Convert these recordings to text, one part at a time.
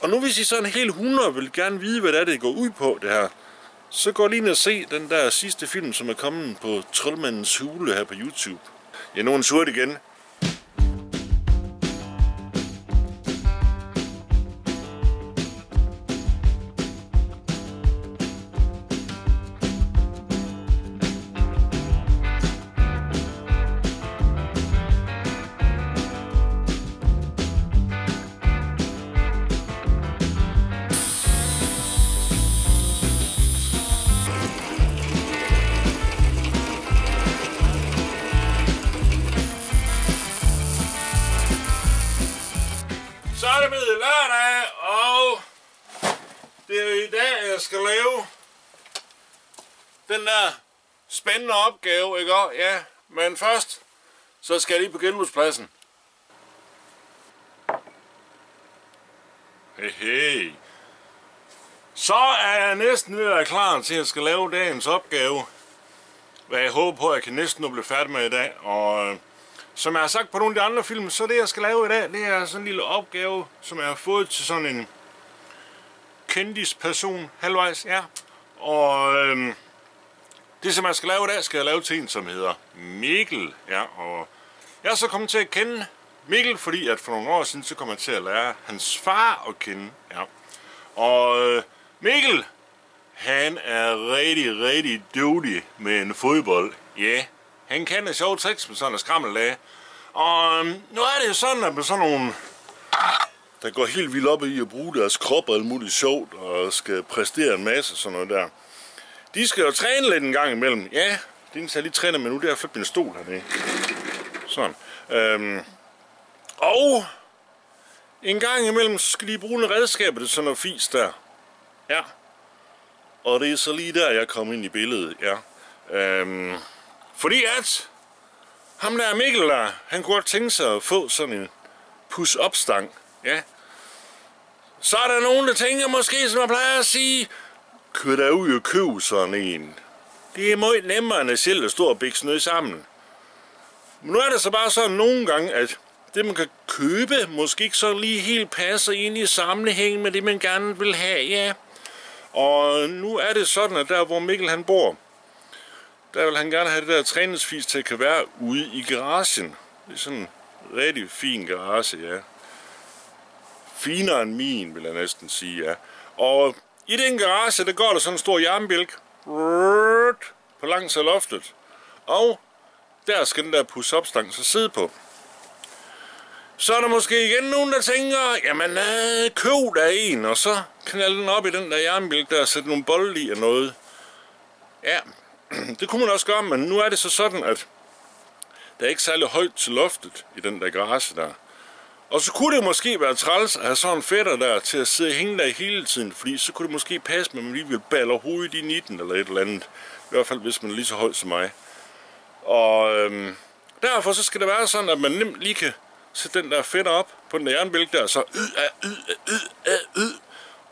Og nu hvis I sådan helt 100 vil gerne vide, hvad det er, det går ud på, det her, så gå lige ind og se den der sidste film, som er kommet på Trollmandens Hule her på YouTube. Jeg er nogen surt igen. Jeg skal lave den der spændende opgave, ikke også? Ja, men først, så skal jeg lige på genbrugspladsen. Hey, hey. Så er jeg næsten ved at være klar til, at jeg skal lave dagens opgave. Hvad jeg håber på, at jeg kan næsten nu blive færdig med i dag. Og øh, som jeg har sagt på nogle af de andre film, så det jeg skal lave i dag, det er sådan en lille opgave, som jeg har fået til sådan en kendisperson halvvejs, ja. Og øhm, det som jeg skal lave i dag, skal jeg lave til en, som hedder Mikkel, ja. Og jeg er så kommet til at kende Mikkel, fordi at for nogle år siden, så kom jeg til at lære hans far at kende, ja. Og øh, Mikkel, han er rigtig, rigtig dygtig med en fodbold, ja. Yeah. Han kan det sjove tricks med sådan en skrammeldage. Og øhm, nu er det jo sådan, at med sådan nogle, der går helt vildt op i at bruge deres krop og alt muligt sjovt, og skal præstere en masse sådan noget der. De skal jo træne lidt en gang imellem. Ja, det eneste jeg lige træner med nu, det er at flytte min stol hernede. Sådan. Øhm, og en gang imellem skal de bruge nogle redskaber til sådan noget fis der. Ja. Og det er så lige der, jeg kom ind i billedet, ja. Øhm, fordi at ham der Mikkel der, han kunne godt tænke sig at få sådan en push-up stang. Ja. Så er der nogen, der tænker måske, som jeg plejer at sige, kør der ud og køb sådan en. Det er meget nemmere end at selv at stå og bikse noget sammen. Men nu er det så bare sådan nogle gange, at det man kan købe, måske ikke så lige helt passer ind i sammenhæng med det, man gerne vil have, ja. Og nu er det sådan, at der hvor Mikkel han bor, der vil han gerne have det der træningsfis til at kan være ude i garagen. Det er sådan en rigtig fin garage, ja. Finere end min, vil jeg næsten sige, ja. Og i den garage, der går der sådan en stor jernbjælk på langs af loftet. Og der skal den der push-up-stang så sidde på. Så er der måske igen nogen, der tænker, jamen øh, køb der en, og så knalde den op i den der jernbjælk der og sætte nogle bolde i og noget. Ja, det kunne man også gøre, men nu er det så sådan, at der er ikke særlig højt til loftet i den der garage der. Og så kunne det måske være træls at have sådan en fætter der til at sidde og hænge der hele tiden, fordi så kunne det måske passe, at man lige ville balle hovedet i 19 eller et eller andet. I hvert fald, hvis man er lige så høj som mig. Og øhm, derfor så skal det være sådan, at man nemt lige kan sætte den der fætter op på den der jernbælg der, så yd, yd, yd, yd, yd,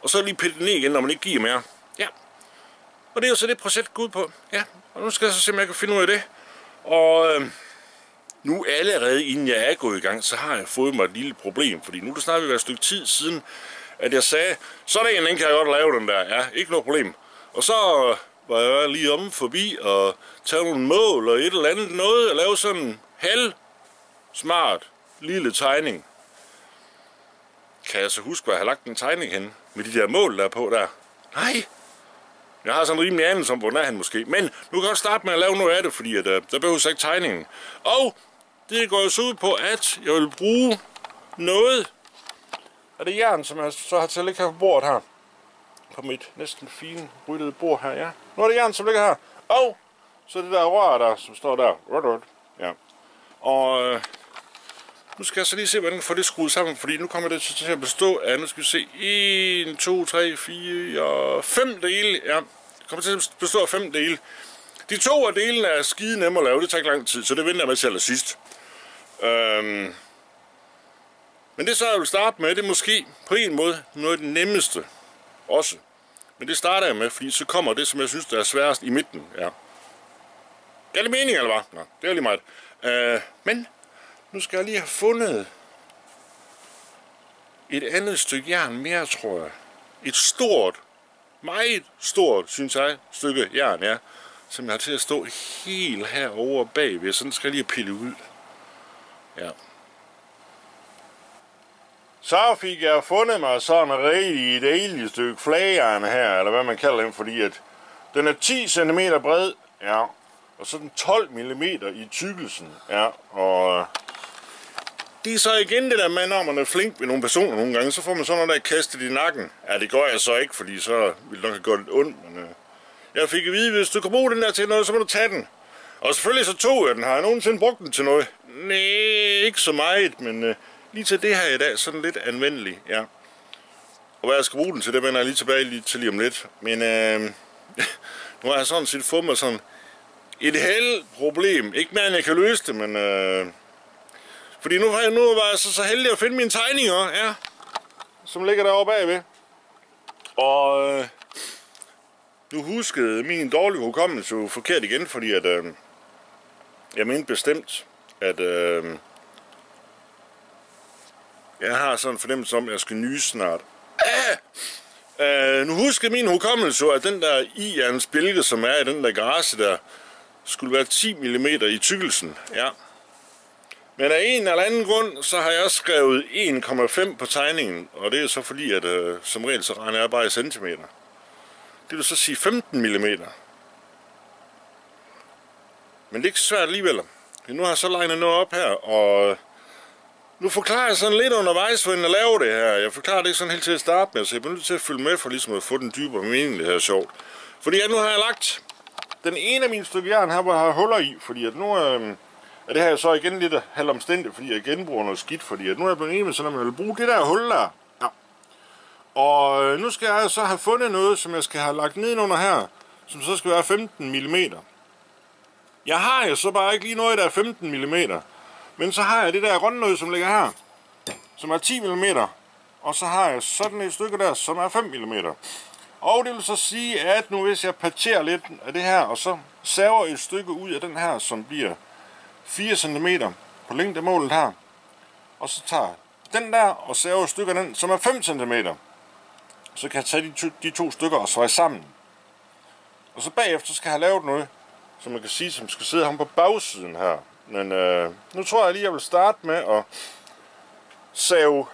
og så lige pille den ned igen, når man ikke giver mere. Ja. Og det er jo så det projekt går ud på. Ja, og nu skal jeg så se, om jeg kan finde ud af det. Og øhm, nu allerede inden jeg er gået i gang, så har jeg fået mig et lille problem, fordi nu er det snart ved et stykke tid siden, at jeg sagde, sådan en, den kan jeg godt lave den der, ja, ikke noget problem. Og så øh, var jeg lige om forbi og tage nogle mål og et eller andet noget, og lave sådan en halv smart lille tegning. Kan jeg så huske, hvor jeg har lagt en tegning hen med de der mål, der er på der? Nej, jeg har sådan en rimelig anelse om, hvor er han måske. Men nu kan jeg godt starte med at lave noget af det, fordi at, øh, der behøver ikke tegningen. Og det går jo så ud på, at jeg vil bruge noget af det jern, som jeg så har til at ligge her på bordet her. På mit næsten fine ryddede bord her, ja. Nu er det jern, som ligger her. Og så det der rør der, som står der. Rødt, rødt. Ja. Og øh, nu skal jeg så lige se, hvordan jeg får det skruet sammen, fordi nu kommer det til at bestå af, nu skal vi se, 1, 2, 3, 4, 5 dele. Ja, det kommer til at bestå af 5 dele. De to af delene er skide nemme at lave, det tager ikke lang tid, så det venter jeg med til allersidst. Øhm, men det så jeg vil starte med, det er måske på en måde noget af det nemmeste også. Men det starter jeg med, fordi så kommer det, som jeg synes, der er sværest i midten. Ja. Er det meningen, eller hvad? Nå, det er lige meget. Øh, men nu skal jeg lige have fundet et andet stykke jern mere, tror jeg. Et stort, meget stort, synes jeg, stykke jern, ja. Som jeg har til at stå helt herovre bagved. Sådan skal jeg lige pille ud. Ja. Så fik jeg fundet mig sådan en rigtig dejlig stykke flageren her, eller hvad man kalder den, fordi at den er 10 cm bred, ja, og så den 12 mm i tykkelsen, ja, og øh, det er så igen det der med, når man er flink ved nogle personer nogle gange, så får man sådan noget der kastet i nakken. Ja, det gør jeg så ikke, fordi så ville det nok have gjort lidt ondt, men øh, jeg fik at vide, hvis du kan bruge den der til noget, så må du tage den. Og selvfølgelig så tog jeg den. Har jeg nogensinde brugt den til noget? Nej, ikke så meget, men øh, lige til det her i dag, sådan lidt anvendelig, ja. Og hvad jeg skal bruge den til, det vender jeg lige tilbage lige til lige om lidt. Men øh, nu har jeg sådan set fået mig sådan et held problem. Ikke mere end jeg kan løse det, men... Øh, fordi nu, nu var jeg så, så heldig at finde mine tegninger, ja. Som ligger derovre bagved. Og øh, nu huskede min dårlige hukommelse jo forkert igen, fordi at... Øh, jeg mente bestemt, at... Øh, jeg har sådan en fornemmelse om, at jeg skal nyse snart. Ah! Øh, nu husker min hukommelse at den der i bjælke, som er i den der garage der, skulle være 10 mm i tykkelsen. Ja. Men af en eller anden grund, så har jeg skrevet 1,5 på tegningen, og det er så fordi, at øh, som regel så regner jeg bare i centimeter. Det vil så sige 15 mm. Men det er ikke svært alligevel. Nu har jeg så legnet noget op her, og øh, nu forklarer jeg sådan lidt undervejs, hvordan jeg laver det her. Jeg forklarer det ikke sådan helt til at starte med, så jeg bliver nødt til at følge med for ligesom at få den dybere mening, det her sjovt. Fordi jeg nu har jeg lagt den ene af mine stykker jern her, hvor jeg har huller i, fordi at nu øh, er det her så igen lidt halvomstændigt, fordi jeg genbruger noget skidt, fordi at nu er jeg blevet enig med sådan, at jeg vil bruge det der hul der. Ja. Og øh, nu skal jeg så have fundet noget, som jeg skal have lagt ned under her, som så skal være 15 mm. Jeg har jo så bare ikke lige noget, der er 15 mm. Men så har jeg det der rundnød, som ligger her, som er 10 mm. Og så har jeg sådan et stykke der, som er 5 mm. Og det vil så sige, at nu hvis jeg parterer lidt af det her, og så saver et stykke ud af den her, som bliver 4 cm på længdemålet her, og så tager den der og saver et stykke af den, som er 5 cm, så kan jeg tage de to, de to stykker og svare sammen. Og så bagefter skal jeg have lavet noget, som man kan sige, som skal sidde ham på bagsiden her. Men øh, nu tror jeg lige, jeg vil starte med at save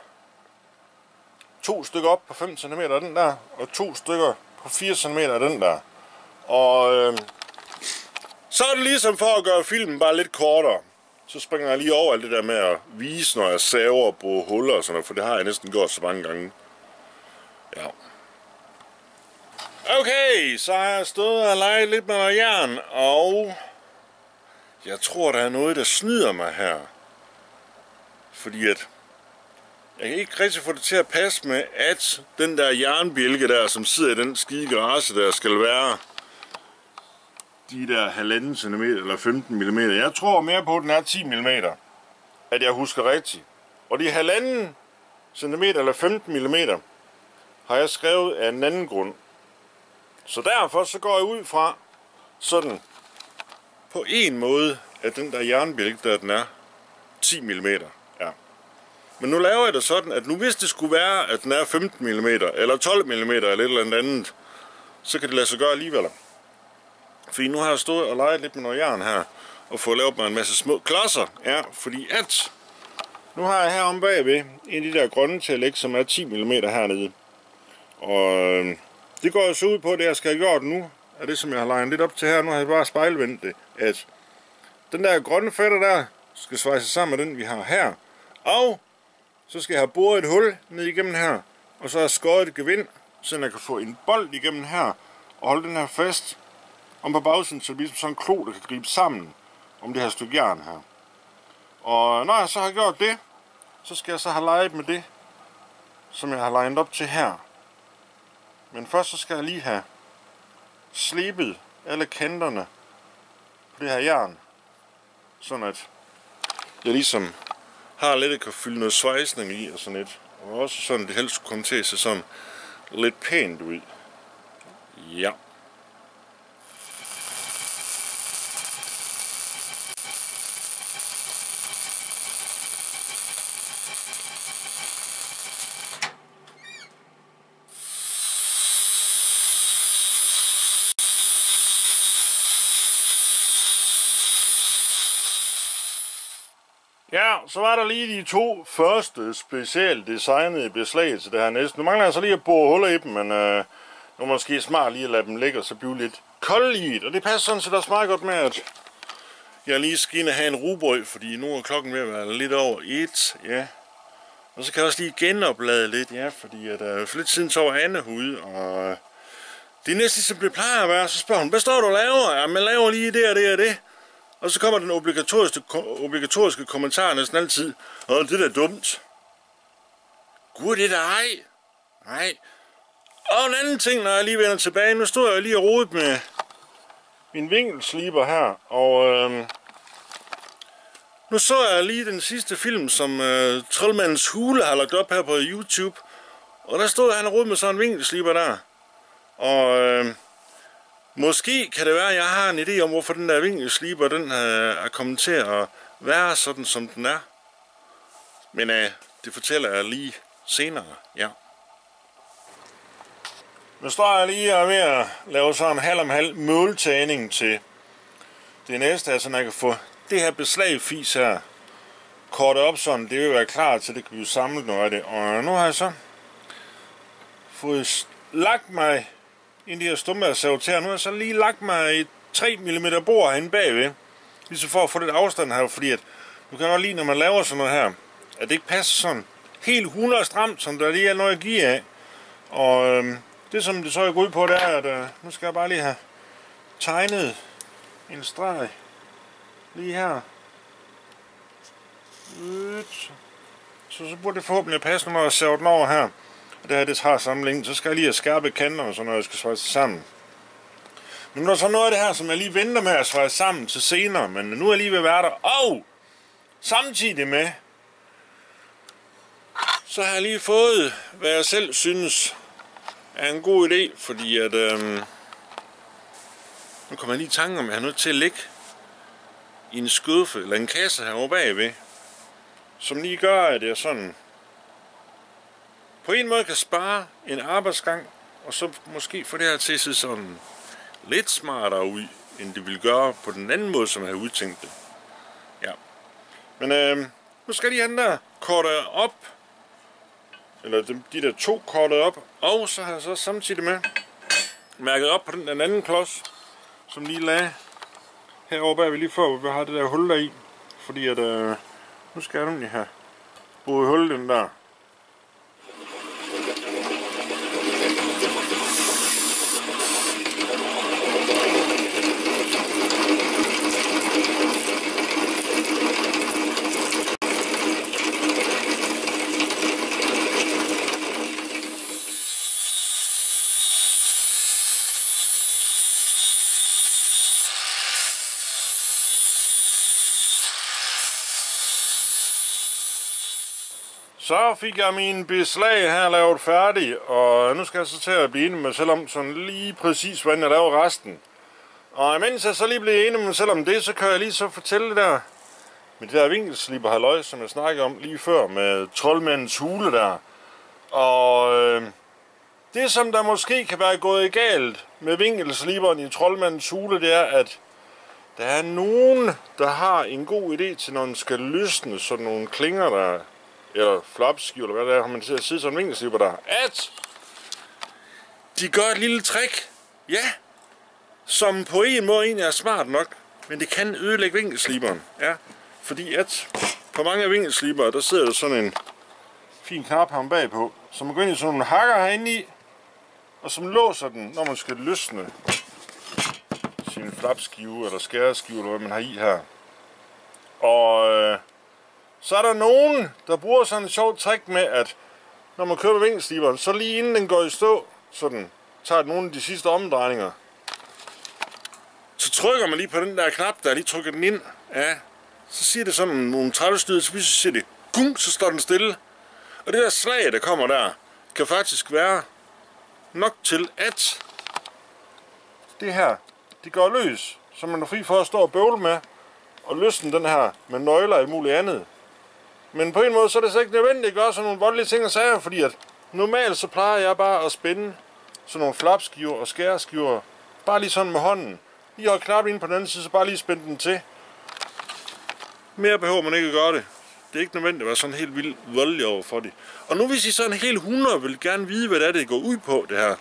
to stykker op på 5 cm af den der, og to stykker på 4 cm af den der. Og øh, så er det ligesom for at gøre filmen bare lidt kortere. Så springer jeg lige over alt det der med at vise, når jeg saver på huller og sådan noget, for det har jeg næsten gjort så mange gange. Ja. Okay, så har jeg stået og leget lidt med noget jern, og jeg tror, der er noget, der snyder mig her. Fordi at jeg kan ikke rigtig få det til at passe med, at den der jernbjælke der, som sidder i den skide garage der, skal være de der halvanden centimeter eller 15 mm. Jeg tror mere på, at den er 10 mm. At jeg husker rigtigt. Og de halvanden centimeter eller 15 mm har jeg skrevet af en anden grund. Så derfor så går jeg ud fra sådan på en måde, at den der jernbjælke, der den er 10 mm. Ja. Men nu laver jeg det sådan, at nu hvis det skulle være, at den er 15 mm, eller 12 mm, eller et eller andet, så kan det lade sig gøre alligevel. Fordi nu har jeg stået og leget lidt med noget jern her, og fået lavet mig en masse små klodser. Ja, fordi at, nu har jeg her om bagved en af de der grønne til at lægge, som er 10 mm hernede. Og øh, det går jo så ud på, at det jeg skal have gjort nu, er det som jeg har legnet lidt op til her, nu har jeg bare spejlvendt det, at den der grønne fætter der skal svejse sammen med den, vi har her. Og så skal jeg have boret et hul ned igennem her, og så har jeg skåret et gevind, så jeg kan få en bold igennem her, og holde den her fast om på bagsiden, så det bliver sådan en klo, der kan gribe sammen om det her stykke jern her. Og når jeg så har gjort det, så skal jeg så have leget med det, som jeg har legnet op til her. Men først så skal jeg lige have slebet alle kanterne på det her jern, sådan at jeg ligesom har lidt at kan fylde noget svejsning i og sådan lidt. Og også sådan, det helst skulle komme til at se sådan lidt pænt ud. Ja. Ja, så var der lige de to første specielt designede beslag til det her næste. Nu mangler jeg så lige at bore huller i dem, men øh, nu er måske smart lige at lade dem ligge og så blive lidt kold i det. Og det passer sådan set også meget godt med, at jeg lige skal ind og have en rugbrød, fordi nu er klokken ved at være lidt over et. Ja. Og så kan jeg også lige genoplade lidt, ja, fordi at, øh, for lidt siden så var Anne ude, og øh, det er næsten som det plejer at være. Så spørger hun, hvad står du og laver? Ja, jeg laver lige det og det og det. Og så kommer den obligatoriske, obligatoriske kommentar næsten altid. Og det er da dumt. Gud, det er da ej. Nej. Og en anden ting, når jeg lige vender tilbage. Nu står jeg lige og rodet med min vinkelsliber her. Og øh, nu så jeg lige den sidste film, som øh, Trollmandens Hule har lagt op her på YouTube. Og der stod han og rodet med sådan en vinkelsliber der. Og øh, Måske kan det være, at jeg har en idé om, hvorfor den der vinkelsliber, den øh, er kommet til at være sådan, som den er. Men øh, det fortæller jeg lige senere, ja. Nu står jeg lige og ved at lave sådan en halv om halv måltagning til det næste, altså når jeg kan få det her beslagfis her kortet op sådan, det vil være klar til, at det kan blive samlet noget af det. Og nu har jeg så fået lagt mig en af de her stumme af sabotere. Nu har jeg så lige lagt mig et 3 mm bord herinde bagved. Ligesom for at få lidt afstand her, fordi at du kan godt lide, når man laver sådan noget her, at det ikke passer sådan helt 100 stramt, som der lige er noget at give af. Og øhm, det som det så er gået ud på, det er, at øh, nu skal jeg bare lige have tegnet en streg lige her. Så, så burde det forhåbentlig passe, når jeg ser den over her det her det tager længde, så skal jeg lige have skærpe kanterne, og når jeg skal svejse sammen. Men der er så noget af det her, som jeg lige venter med at svejse sammen til senere, men nu er jeg lige ved at være der. Og samtidig med, så har jeg lige fået, hvad jeg selv synes er en god idé, fordi at, øhm, nu kommer jeg lige i tanke om, at jeg har nødt til at ligge i en skuffe eller en kasse herovre bagved, som lige gør, at jeg sådan på en måde kan spare en arbejdsgang, og så måske få det her til at se sådan lidt smartere ud, end det ville gøre på den anden måde, som jeg havde udtænkt det. Ja. Men øh, nu skal de andre der kortet op, eller de, de der to kortet op, og så har jeg så samtidig med mærket op på den, den anden klods, som lige lagde herovre bag, vi lige før, hvor vi har det der hul der i. Fordi at, øh, nu skal jeg nemlig have boet hul den der 待って待って待っ。Så fik jeg min beslag her lavet færdig, og nu skal jeg så til at blive enig med selvom selv om sådan lige præcis, hvordan jeg laver resten. Og mens jeg så lige bliver enig med selvom selv om det, så kan jeg lige så fortælle det der med det der vinkelsliber halløj, som jeg snakkede om lige før med troldmandens hule der. Og øh, det, som der måske kan være gået galt med vinkelsliberen i troldmandens hule, det er, at der er nogen, der har en god idé til, når den skal løsne sådan nogle klinger, der eller flopskiv, eller hvad det er, har man til at sidde sådan en vinkelslipper der, at de gør et lille trick, ja, som på en måde egentlig er smart nok, men det kan ødelægge vinkelsliberen, ja, fordi at på mange af vinkelslibere, der sidder der sådan en fin knap her bagpå, som man går ind i sådan nogle hakker herinde i, og som låser den, når man skal løsne sin flapskive eller skæreskive, eller hvad man har i her. Og øh, så er der nogen, der bruger sådan et sjovt trick med, at når man køber vinkelsliberen, så lige inden den går i stå, så den tager nogle af de sidste omdrejninger, så trykker man lige på den der knap, der lige trykker den ind. Ja, så siger det sådan nogle trællestyd, så siger det, gung, så står den stille. Og det der slag, der kommer der, kan faktisk være nok til, at det her, det går løs, så man er fri for at stå og bøvle med, og løsne den her med nøgler og muligt andet. Men på en måde, så er det så ikke nødvendigt at gøre sådan nogle voldelige ting og sager, fordi at normalt så plejer jeg bare at spænde sådan nogle flapskiver og skæreskiver, bare lige sådan med hånden. Lige holde knap ind på den anden side, så bare lige spænde den til. Mere behøver man ikke at gøre det. Det er ikke nødvendigt at være sådan helt vildt voldelig over for det. Og nu hvis I sådan helt 100 vil gerne vide, hvad det er, det går ud på, det her,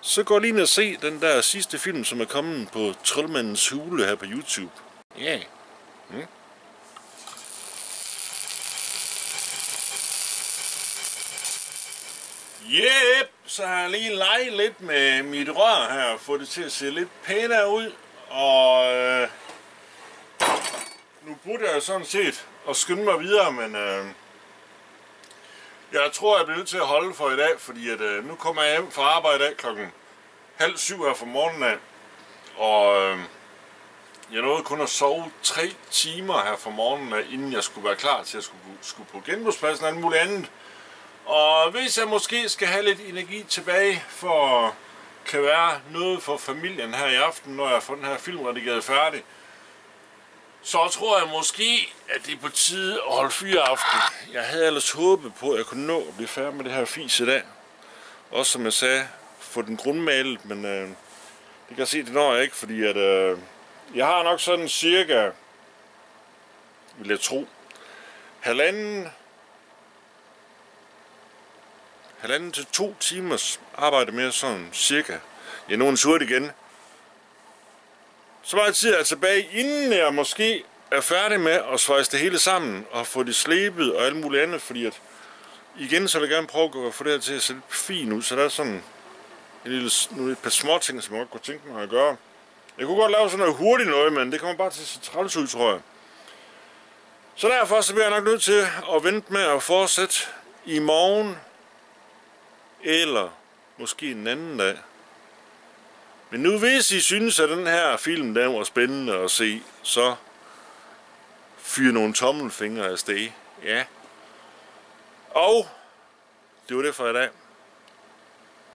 så gå lige ind og se den der sidste film, som er kommet på Trollmandens Hule her på YouTube. Ja. Yeah. Mm. Yep, så har jeg lige leget lidt med mit rør her og fået det til at se lidt pænere ud. Og øh, nu burde jeg sådan set at skynde mig videre, men øh, jeg tror, jeg bliver nødt til at holde for i dag, fordi at, øh, nu kommer jeg hjem fra arbejde af klokken halv syv her fra morgenen af. Og øh, jeg nåede kun at sove tre timer her fra morgenen af, inden jeg skulle være klar til at skulle, skulle på genbrugspladsen og alt muligt andet. Og hvis jeg måske skal have lidt energi tilbage for kan være noget for familien her i aften, når jeg får den her film redigeret færdig, så tror jeg måske, at det er på tide at holde fyreaften. Jeg havde ellers håbet på, at jeg kunne nå at blive færdig med det her fis i dag. Også som jeg sagde, få den grundmalet, men øh, det kan jeg se, det når jeg ikke, fordi at, øh, jeg har nok sådan cirka, vil jeg tro, halvanden halvanden til to timers arbejde med sådan cirka. Ja, nu er surt igen. Så meget tid er tilbage, inden jeg måske er færdig med at svejse det hele sammen og få det slebet og alt muligt andet, fordi at igen så vil jeg gerne prøve at få det her til at se lidt fint ud, så der er sådan en lille, nogle, et par små ting, som jeg godt kunne tænke mig at gøre. Jeg kunne godt lave sådan noget hurtigt noget, men det kommer bare til at se træls ud, tror jeg. Så derfor så bliver jeg nok nødt til at vente med at fortsætte i morgen eller måske en anden dag. Men nu hvis I synes, at den her film den var spændende at se, så fyr nogle tommelfingre af sted. Ja. Og det var det for i dag.